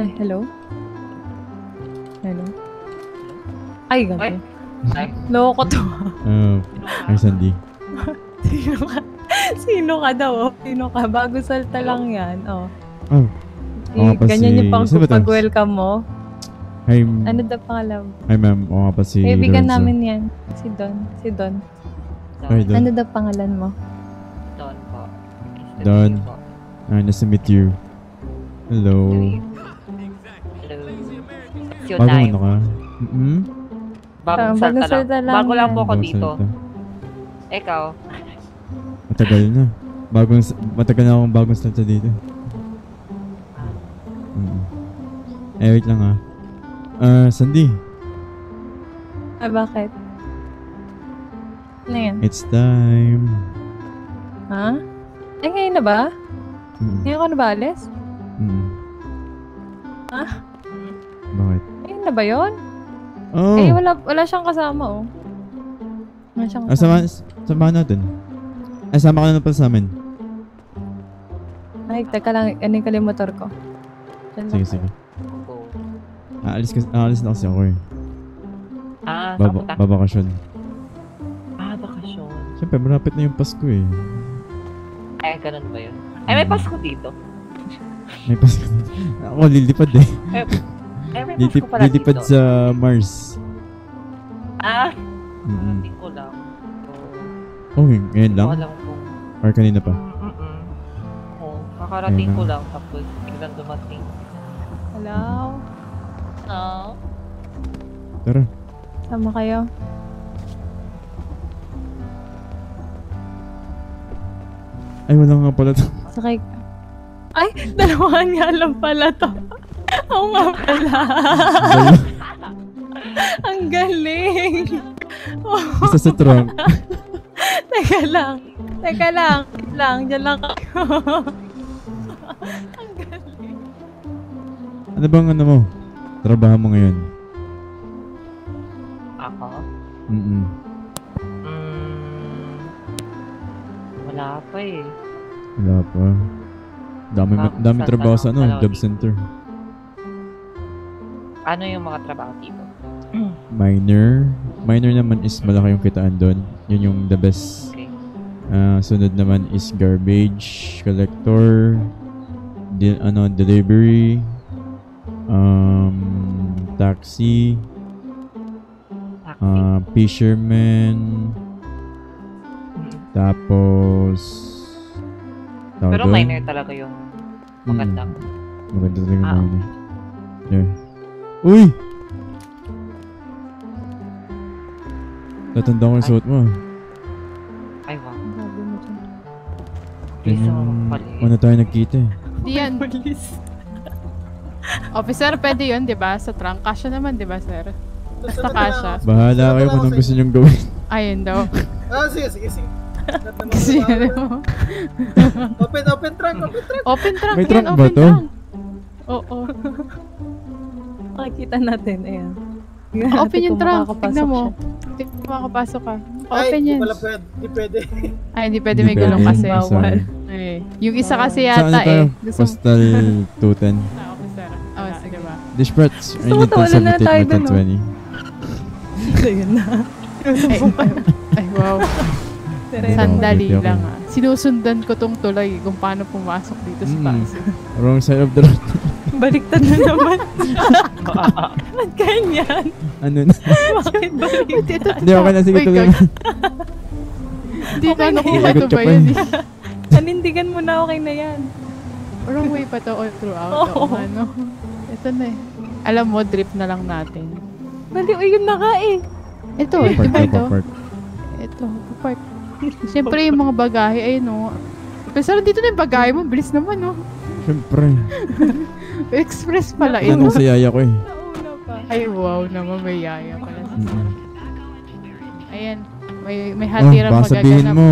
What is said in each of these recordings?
Ay, hello? Hello? Ay, Ay. gabi. Ay. Loko to. Ah, ay Sandy. Sino ka? Sino ka daw? oh? Sino ka? Bago salta lang yan. Oh. Oh, Eh, pa ganyan si- yung pang to? pag-welcome mo. hi, Ano daw pangalan? hi ma'am. Oo nga pa si Kaibigan Lorenzo. namin yan. Si Don. Si Don. Hi, Don. Ano daw pangalan mo? Don po. Don. Po. Ah, nice to meet you. Hello. Hello. It's your Bago time. ano ka? Mm-hmm. Bagong Ah, salta bagong lang. salta lang Bago lang yan. po ako dito. Ikaw. Matagal na. Bagong, matagal na akong bagong salta dito. Mm Eh, wait lang ah. Ah, Sandy. Ah, bakit? Ano yan? It's time. Ha? Eh, ngayon na ba? Mm. Ngayon ka na ba alis? Mm. Ah? Na ba yun? Oh! Eh, wala, wala siyang kasama, oh. Wala siyang Ah, sama, kasama. samahan natin. Ay, sama ka na pala sa amin. Ay, teka lang. Ano yung kalimotor ko? Diyan Sige, sige. Aalis, kasi, aalis na kasi ako eh. Ah, saan Baba, punta? babakasyon. Ah, bakasyon. Siyempre, malapit na yung Pasko eh. Ay, ganun ba yun? Ay, may Mm. Pasko dito. May Pasko. ako, lilipad eh. Ay, Pasko Lilip, pala dito. sa Mars. Ah, Mm-mm. hindi ko lang. Oh, ngayon lang? Alam kung... Or kanina pa? Mm-mm. Oo, kakarating ko lang. Tapos, biglang dumating. Hello? No? Tara. Sama kayo? Ay, wala nga pala to. Sakay. Ay, dalawa nga lang pala to. Oo nga pala. Ang galing. Isa sa trunk. Teka lang. Teka lang. Wait lang. Diyan lang kayo. Ang galing. Ano bang ano mo? Trabaho mo ngayon? Ako? Mm-mm. Mm, wala pa eh. Wala pa. Dami, dami sa trabaho sa ano, job dito? Ano yung mga trabaho dito? Minor. Minor naman is malaki yung kitaan doon. Yun yung the best. Okay. Ah, sunod naman is garbage collector, di, ano, delivery, um, taxi, Taxi. ah, fisherman, Mm. tapos Pero minor talaga yung maganda. Mm, maganda talaga yung Ah, minor. Yeah. Uy! Tatanda ko yung suot mo. ah. Ay, wow. Sabi mo dyan. Yan Isa yung pala eh. ano tayo nagkita eh. Di yan. Officer, pwede yun, di ba? Sa trunk. Kasha naman, di ba, sir? Basta kasha. Bahala kayo kung anong gusto nyong gawin. Ayun daw. Ah, sige, sige, sige. Lahat naman Kasi ano. Open, open trunk, open trunk. Open trunk May yan, trunk ba open to? trunk. Oo. Makikita natin. Ayan. Open yung Kung trunk. Tignan mo. Tignan mo makakapasok ka. Ay, Open di yan. pala pwede. Di pwede. Ay, hindi pwede Hindi may gulong kasi. Bawal. Ay, yung isa kasi yata eh. Postal 210. Ah, officer. Oh, sige ba? Dish Prats. I need to submit it no? 1020. Ayun na. Ay, ay, wow. Sandali Okay, okay. lang ah. Sinusundan ko tong tulay kung paano pumasok dito sa Mm. Pasig. Wrong side of the road. Baliktad na naman. Ba't ganyan? ano na? Bakit baliktad? Hindi, okay na. Sige, tuloy. gag- Hindi Okay na na nakuha yan. to ba ka yun eh. eh. Panindigan mo na okay na yan. Wrong way pa to all throughout. Oo. Oo. ano. Ito na eh. Alam mo, drip na lang natin. Bali, o yun na nga eh. Ito, Park di ba na, ito? park. Ito, park. Siyempre yung mga bagahe, ayun no. Pero dito na yung bagahe mo, bilis naman no. Siyempre. Express pala Ano ito. sa yaya ko eh. Nauna pa. Ay, wow naman, may yaya pala. Mm-mm. Ayan, may, may Ah, baka sabihin magaganap. mo.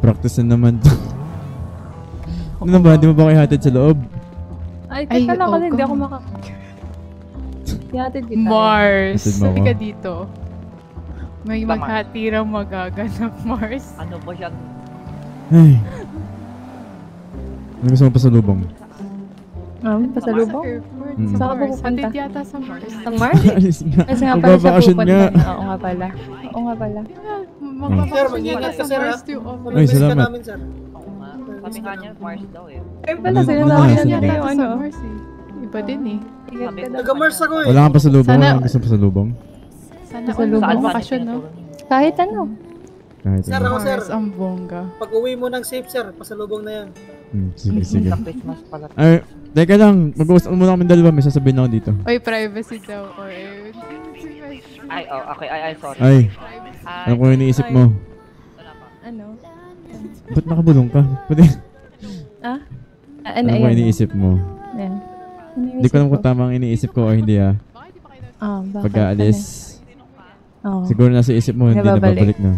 Practice na naman to. Ano ba? Di mo ba kayo hatid sa loob? Ay, Ay, teka lang kasi hindi ako kung- maka... Yatid kita. Mars. Hatid Sabi ka dito. May maghatirang magaganap, Mars. ano ba yan? Ay. Ano gusto mo pa sa lubong? Ah, pasalubong? Sa. Mm. Sa Saan ka Mars. pupunta? Hatid yata sa Mars. Sa Mars? Kasi nga pala siya pupunta. Oo nga pala. Oo nga pala. Sir, Magbabakasyon ka, sa Mars to offer. Ay, salamat. namin, sir. Oo nga. Sabi nga niya, Mars daw eh. Ay pala, sinasabi na niya yung ano. sa Mars eh. Iba din eh. Taga-Mars ako eh. Wala kang pasalubong. Sana- Wala kang gusto pasalubong. Sana Sa all lubong. Saan ba bakasyon, no? Kahit ano. Kahit Sir, ano. ako, sir. Mars, ang bongga. Pag uwi mo ng safe, sir, pasalubong na yan. Hmm, sige, sige. Sa Christmas pala. Ay, teka lang. Mag-uusap muna kami dalawa. May sasabihin ako dito. Oy, privacy daw. Or, eh, Ay, oh, okay. Ay, ay, sorry. Ay, Ay, ko yung iniisip mo. wala pa. Ano? Ba't nakabulong ka? Pwede. Ah? Ah, ano, Ano ko ayan. iniisip mo? Ayan. Ano Hindi ko alam kung tama ang iniisip ko o hindi ah. Ah, bakit? Pag-aalis. Ano? Oo. Siguro nasa isip mo, hindi na babalik. na.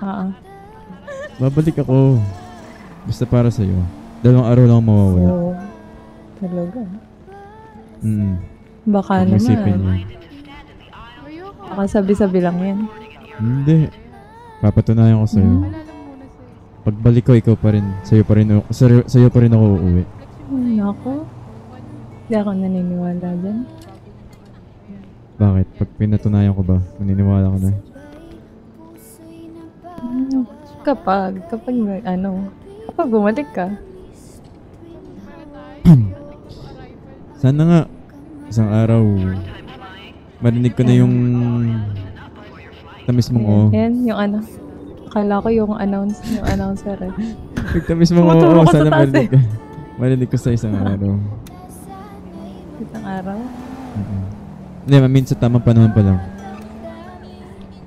Oo. Babalik ako. Basta para sa'yo. Dalawang araw lang mawawala. Oo. Talaga. Mm. Baka isipin naman. yun. Baka sabi-sabi lang yan. Hindi. Papatunayan ko sa'yo. Hmm. Pagbalik ko, ikaw pa rin. Sa'yo pa rin, sa'yo, sa'yo pa rin ako uuwi. Nako. Hindi ako naniniwala dyan. Bakit? Pag pinatunayan ko ba, maniniwala ka na. Hmm, Kapag, kapag, ano, kapag bumalik ka. Sana nga, isang araw, marinig ko na yung tamis mong oo. Yan, yung ano. Akala ko yung announce, yung announcer eh. Pag tamis mong oo, ka sa sana taas marinig ka. Marinig ko sa isang araw. Isang araw. Mm-mm. Hindi, I mean sa tamang panahon pa lang.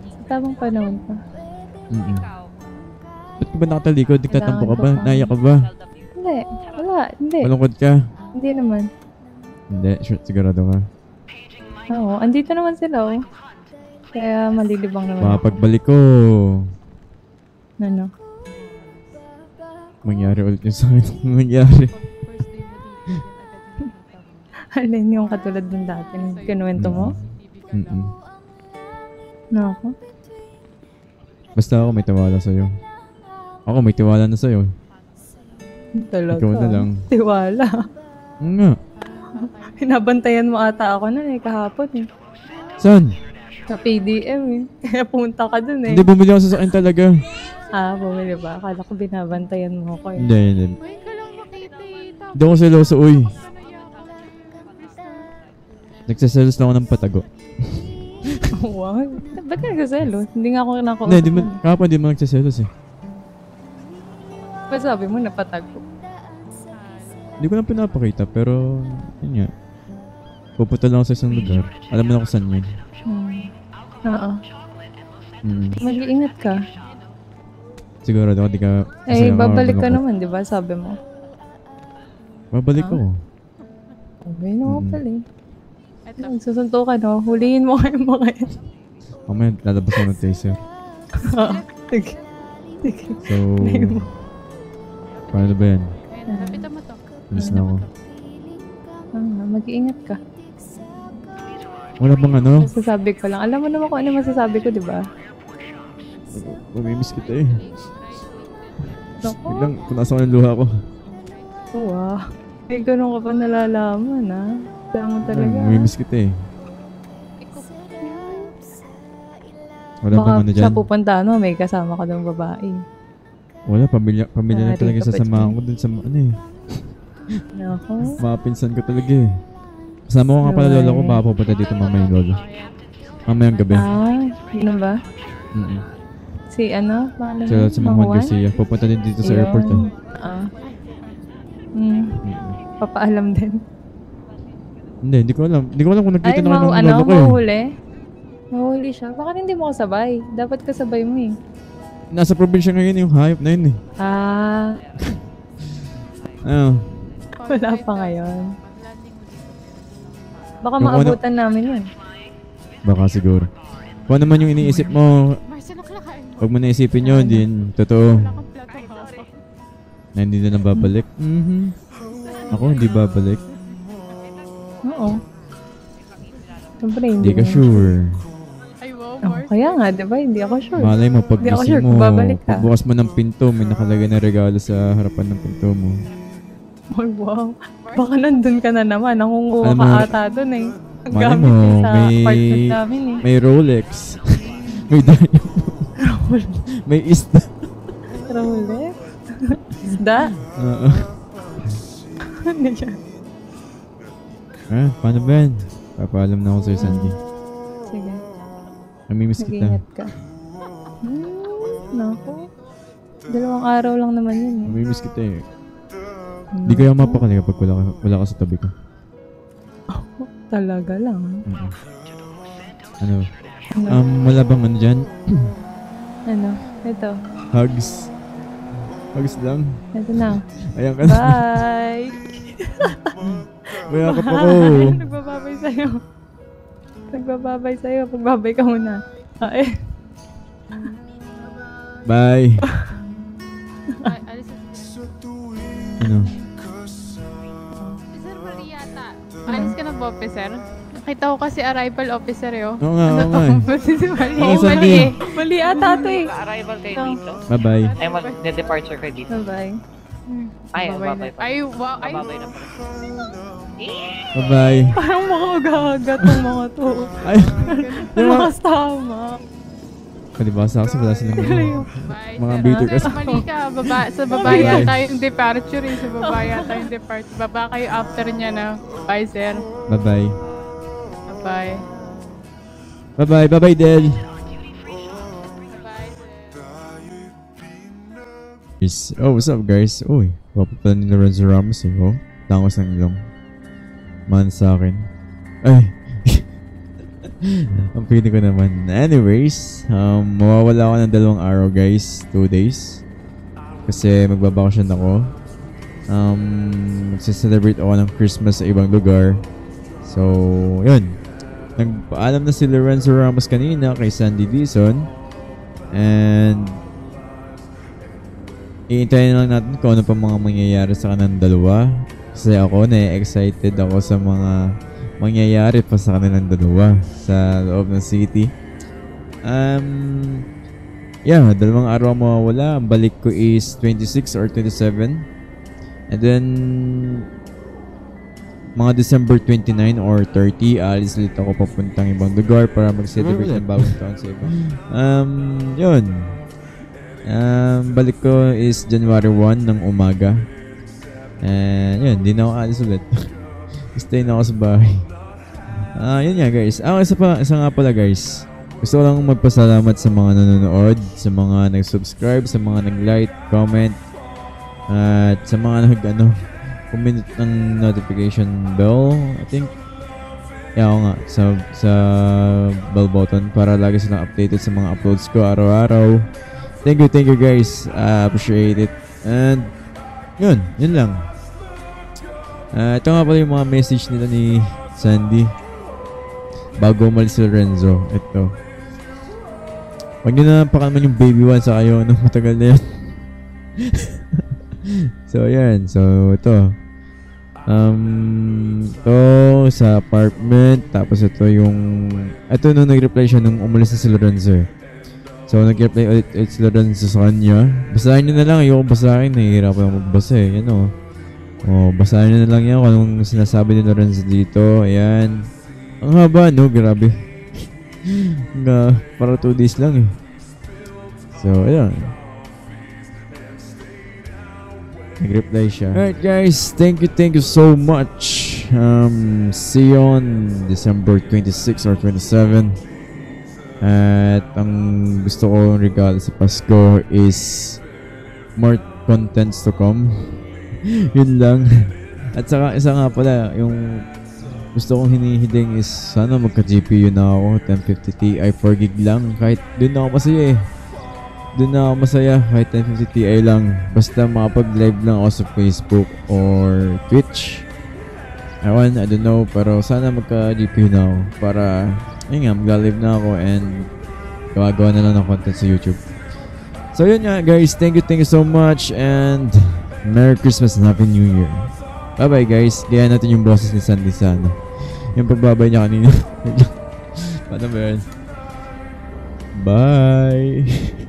Sa tamang panahon pa. Mm-mm. Ba't ka ba nakatalikod? Nagtatampo ka ba? Ko. Naiyak ka ba? Hindi. Wala. Hindi. Malungkot ka? Hindi naman. Hindi, sure, sigurado ka. Oo. Andito naman sila oh. Kaya malilibang naman Baka ako. pagbalik ko, Ano? mangyari ulit yung sa akin. mangyari. Alin yung katulad ng dati. Nung kinuwento mo? Mm-mm. Nako. Basta ako may tiwala sa'yo. Ako may tiwala na sa'yo. Talaga. Ikaw na lang. Tiwala. Nga. Hinabantayan mo ata ako na eh, kahapon eh. Saan? Sa PDM eh. Kaya pumunta ka dun eh. Hindi, bumili ako sa akin talaga. Ah, bumili ba? Akala ko binabantayan mo ako eh. Hindi, hindi. Hindi ako seloso, uy. Nagsaselos lang ako ng patago. wow. Ba't ka nagsaselos? Hindi nga ako nakausap. Hindi, di mo, kapag di mo nagsaselos eh. Ba't sabi mo napatago? Hindi ko lang pinapakita, pero, yun nga. Pupunta lang ako sa isang lugar. Alam mo na kung saan yun. Hmm. Oo. Mm. Mag-iingat ka. Siguro daw, di ka... Eh, babalik ka naman, di ba? Sabi mo. Babalik Ah? ako. Okay na nga Mm. pala eh. Ito. Nagsusunto ka, no? Huliin mo kayo mga yan. Mamaya, lalabas ako ng taser. Sige. Sige. So, paano ba yan? Lapitan mo to. Alis na ako. Ah, mag-iingat ka. Wala bang ano? Masasabi ko lang. Alam mo naman kung ano masasabi ko, di ba? Mamimiss kita eh. Naku. Biglang, punasan ko ng luha ko. Wow. May ganun ka pa nalalaman, ha? Kaya mo talaga. Hmm, Mamimiss kita eh. Wala Baka bang ano dyan? sa pupunta, no? May kasama ka ng babae. Wala, pamilya, pamilya na Yari talaga sasamahan dyan. ko dun sa ano eh. Nako. Mga pinsan ko talaga eh. Kasama ko nga pala lola ko, baka pupunta dito mamaya yung lolo. Mamayang gabi. Ah, yun ba? Mm-mm. Si ano? Pangalan Sa, sa mga Juan? Garcia. Pupunta din dito sa Yun. airport eh. Ah. Mm-mm. Papaalam din. Hindi, hindi ko alam. Hindi ko alam kung nagkita Ay, na kayo mau, ng ano, lolo ko eh. mahuhuli? Mahuhuli siya. Bakit hindi mo kasabay? Dapat kasabay mo eh. Nasa probinsya ngayon yung hayop na yun eh. Ah, Ano? wala pa ngayon. Baka Yung ano- maabutan namin yun. Baka siguro. Kung ano man yung iniisip mo, huwag mo na isipin yun. Din, totoo. Na hindi na lang babalik. Mhm. Ako, hindi babalik. Oo. Siyempre, Hindi ka mo- sure. Oh, kaya nga, di ba? Hindi ako sure. Malay mo, pag Hindi sure mo, babalik ka. pagbukas mo ng pinto, may nakalagay na regalo sa harapan ng pinto mo. Ay, wow. Baka nandun ka na naman. Nangunguha Alam ka ata dun eh. Ang gamit mo, sa may- apartment namin eh. May Rolex. may diamond. may isda. Rolex? Isda? Oo. Ano yan? ah, paano ba yan? Papaalam na ako sa'yo, Sandy. Sige, Namimiss kita. mag-ingat ka. Hmm, naku. Dalawang araw lang naman yun eh. Namimiss kita eh. Di kaya mapakali kapag wala ka, wala ka sa tabi ko. Talaga lang. Mm-mm. Ano? Ano? Um, wala bang ano dyan? ano? Ito. Hugs. Hugs lang. Ito na. Ayan ka na. Bye! Mayakap ako. Bye! Nagbababay sa'yo. Nagbababay sa'yo. Pagbabay ka muna. Bye. Ay, na. Ano? Officer? Nakita ko kasi arrival officer eh, oh. Oo nga, oo nga eh. mali, Oo, mali eh. Mali ata ito eh. Arrival kayo Ito. dito. Bye-bye. Ay, mag-departure kayo dito. Bye-bye. Ay, Babay pa. Ay, wow. Ay, Babay na pala. Bye-bye. Parang mga agagat ng mga to. Ay, yung mga... Lakas tama. Kalibasa kasi wala silang. Bye, Mga sir. bitter kasi. mali ka. Baba, sa baba yata yung departure eh. Sa baba yata yung departure. Baba kayo after niya na. Bye, sir. Bye-bye. Bye. Bye-bye. Bye-bye, Del. Guys. Oh, what's up, guys? Uy, wapo pala ni Lorenzo Ramos eh. Oh, tangos ng ilong. Man sa akin. Ay. Ang pili ko naman. Anyways, um, mawawala ako ng dalawang araw, guys. Two days. Kasi magbabakasyon ako. Um, magse-celebrate ako ng Christmas sa ibang lugar. So, yun. Nagpaalam na si Lorenzo Ramos kanina kay Sandy Dizon. And Iintayin lang natin kung ano pa mga mangyayari sa kanilang dalawa. Kasi ako na-excited ako sa mga mangyayari pa sa kanilang dalawa sa loob ng city. Um, yeah, dalawang araw ang mawawala. Ang balik ko is 26 or 27. And then, mga December 29 or 30, alis ulit ako papuntang ibang lugar para mag-celebrate ng bagong taon sa iba. Um, yun. Um, balik ko is January 1 ng umaga. And yun, di na ako alis ulit. Stay na ako sa bahay. Ah, yun nga guys. Ah, isa pa, isa nga pala guys. Gusto ko lang magpasalamat sa mga nanonood, sa mga nag-subscribe, sa mga nag-like, comment, at sa mga nag ano, comment ng notification bell. I think Yeah, ako nga. Sa, sa bell button para lagi silang updated sa mga uploads ko araw-araw. Thank you, thank you guys. I appreciate it. And, yun, yun lang. Ah, ito nga pala yung mga message nila ni Sandy. Bago umalis si Lorenzo. Ito. Huwag nyo na pakalaman yung baby one sa kayo. Ano, matagal na yun. so, yan. So, ito. Um, to sa apartment. Tapos ito yung... Ito nung nag-reply siya nung umalis na si Lorenzo. eh. So, nag-reply ulit, ulit si Lorenzo sa kanya. Basahin nyo na lang. Ayoko basahin. Nahihirapan ako magbasa eh. Yan o. Oh, basahin nyo na lang yan kung anong sinasabi ni Lorenzo dito. Ayan. Ang haba, no? Grabe. Nga, para 2 days lang eh. So, ayan. Nag-reply siya. Alright guys, thank you, thank you so much. Um, see you on December 26 or 27. At ang gusto ko regalo sa Pasko is more contents to come. Yun lang. At saka isa nga pala, yung gusto kong hinihiling is sana magka-GPU na ako, 1050 Ti 4 gig lang. Kahit dun na ako masaya eh. Dun na ako masaya kahit 1050 Ti lang. Basta makapag-live lang ako sa Facebook or Twitch. Ewan, I don't know. Pero sana magka-GPU na ako para, yun nga, mag-live na ako and gawagawa na lang ng content sa YouTube. So yun nga guys, thank you, thank you so much and Merry Christmas and Happy New Year. Bye bye guys. Kaya natin yung boses ni Sandy sa ano. Yung pagbabay niya kanina. Paano ba yun? Bye!